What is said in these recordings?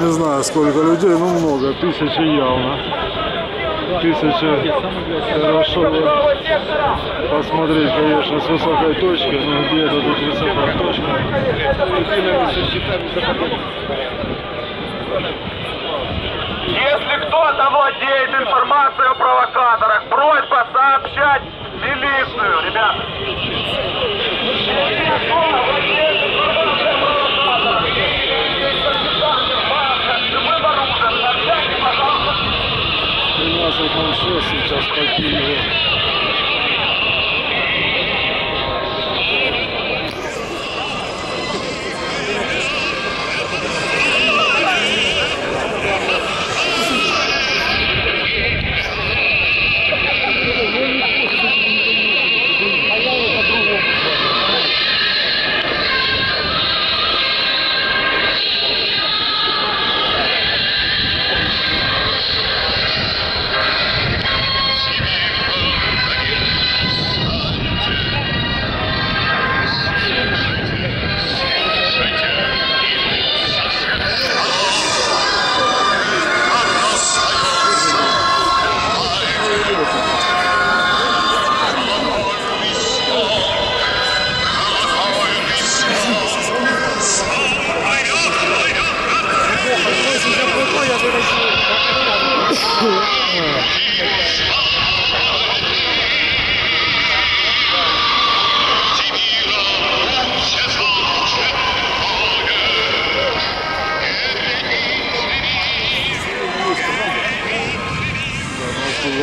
Не знаю, сколько людей, но много. Тысячи явно. Тысячи. Хорошо посмотреть, конечно, с высокой точки. Но где-то тут высокая точка. Если кто-то владеет информацией о провокаторах, просьба сообщать милицию, ребята. Сейчас по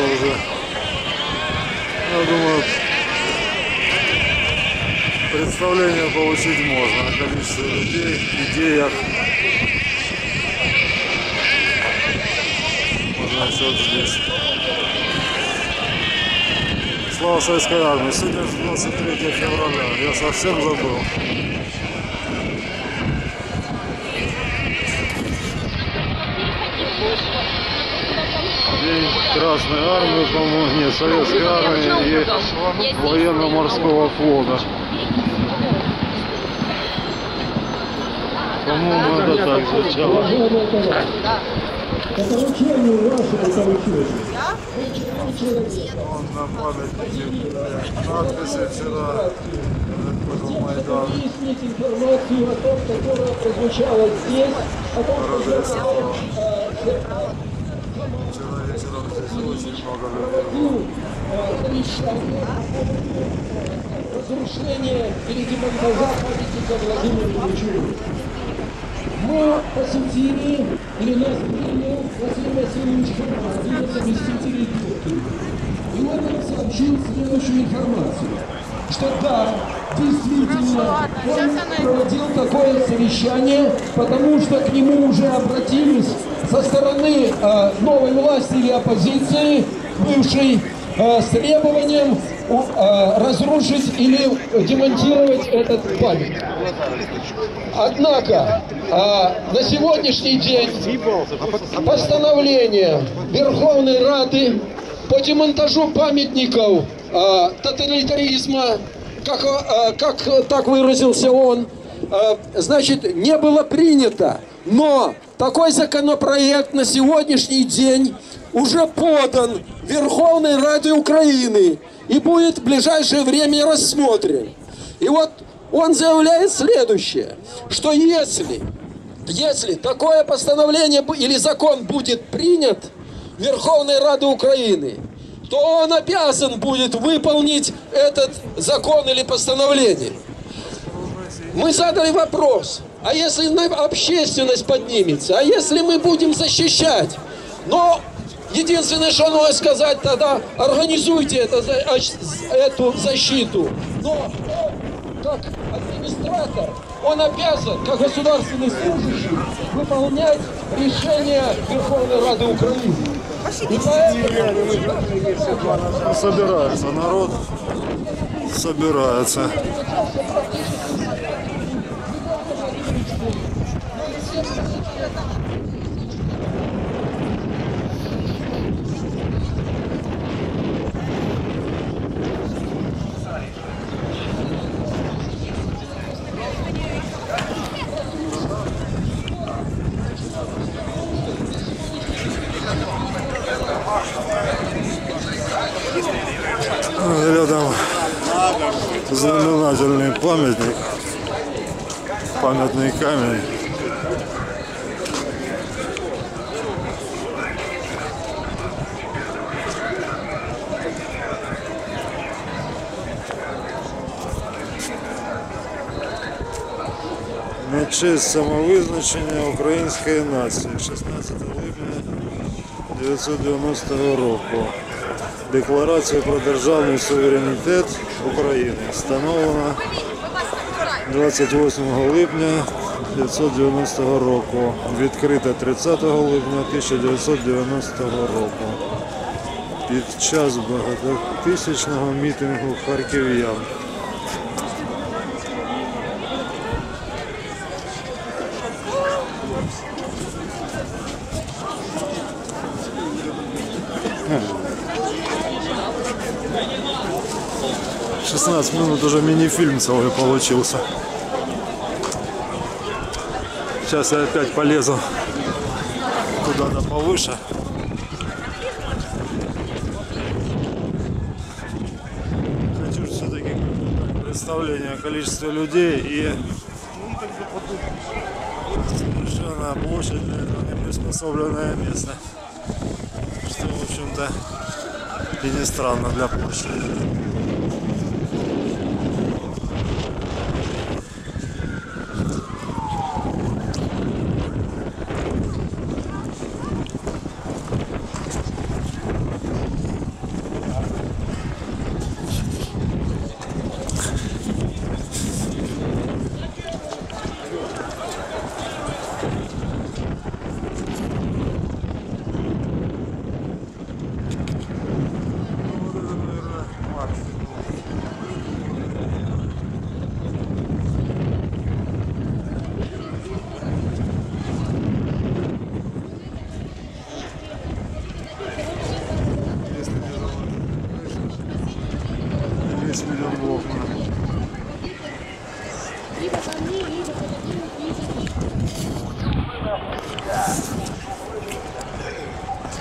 Оттуда уже, я думаю, представление получить можно о количестве людей, идеях. Можно все вот здесь. Слава Советской Армии. Сегодня 23 февраля. Я совсем забыл. День Красной Армии, по-моему, нет, Советской Армии и военно-морского флота. По-моему, это так звучало. По поручению вашему поручению. Вон на памятнике надписи вчера. Выяснить информацию о том, которая прозвучала здесь, о том, что Разрисовал. э, Вчера вечером здесь очень много людей. ну, э, совещание по поводу, э, разрушения или демонтажа памятника Владимиру Ильичу. Мы посетили, или нас принял Василий Васильевич из заместителей директора. И он нам сообщил следующую информацию, что да, действительно, он проводил такое совещание, потому что к нему уже обратились со стороны э, новой власти или оппозиции, бывшей, э, с требованием э, разрушить или демонтировать этот памятник. Однако а, на сегодняшний день постановление Верховной Рады по демонтажу памятников а, тоталитаризма, как, а, как так выразился он, а, значит, не было принято. Но такой законопроект на сегодняшний день уже подан Верховной Раде Украины и будет в ближайшее время рассмотрен. И вот он заявляет следующее, что если, если такое постановление или закон будет принят Верховной Рады Украины, то он обязан будет выполнить этот закон или постановление. Мы задали вопрос, а если общественность поднимется, а если мы будем защищать? Но единственное, что он сказать, тогда организуйте это, эту защиту. Но как администратор, он обязан, как государственный служащий, выполнять решения Верховной Рады Украины. Собирается народ, собирается. Памятник. Памятный камень. На честь самовизначення української нації 16 липня 1990 року. Декларація про державний суверенітет України встановлена 28 липня 1990 року. Відкрита 30 липня 1990 року. Під час багатотисячного мітингу харків'ян. — 16 минут уже мини-фильм целый получился. Сейчас я опять полезу куда-то повыше. Хочу все-таки представление о количестве людей и совершенно площадь для этого не приспособленное место. Что, в общем-то, и не странно для площади.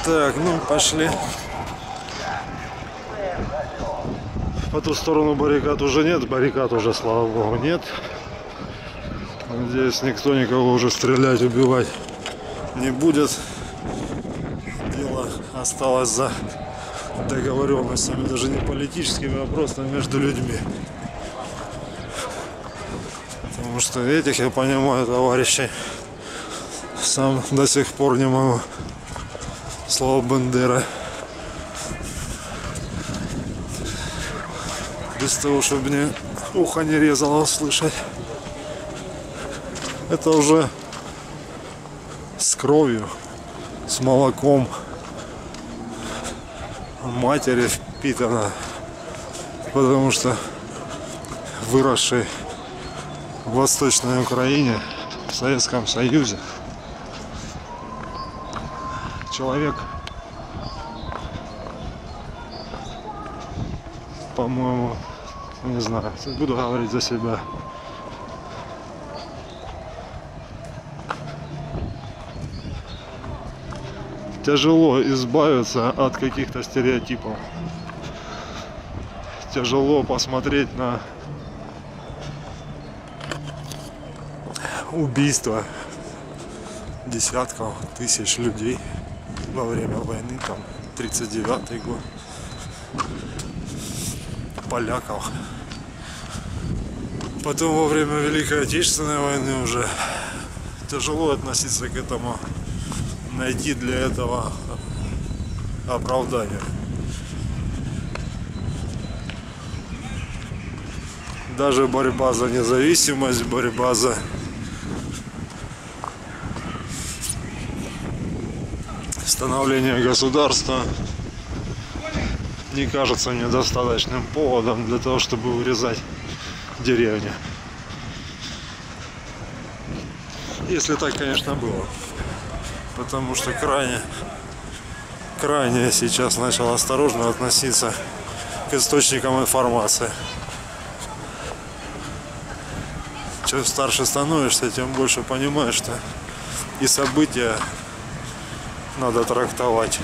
Так, ну пошли. По ту сторону баррикад уже нет, баррикад уже, слава богу, нет. Надеюсь, никто никого уже стрелять, убивать не будет. Дело осталось за договоренностями, даже не политическими, а просто между людьми. Потому что этих, я понимаю, товарищей, сам до сих пор не могу. Слово Бандера. Без того, чтобы мне ухо не резало слышать. Это уже с кровью, с молоком матери впитано, потому что выросший в Восточной Украине, в Советском Союзе, человек, по-моему, не знаю, буду говорить за себя. Тяжело избавиться от каких-то стереотипов. Тяжело посмотреть на убийство десятков тысяч людей во время войны, там 39 год, поляков. Потом во время Великой Отечественной войны уже тяжело относиться к этому, найти для этого оправдание. Даже борьба за независимость, борьба за становление государства не кажется мне достаточным поводом для того, чтобы вырезать деревни. Если так, конечно, было. Потому что крайне, крайне сейчас начал осторожно относиться к источникам информации. Чем старше становишься, тем больше понимаешь, что и события надо трактовать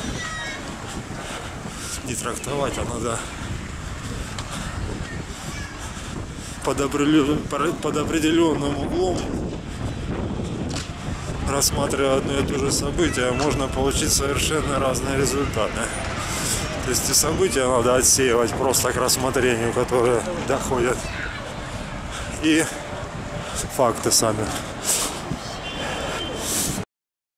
не трактовать, а надо под, определен- под определенным углом рассматривая одно и то же событие, можно получить совершенно разные результаты. То есть и события надо отсеивать просто к рассмотрению, которые доходят. И факты сами.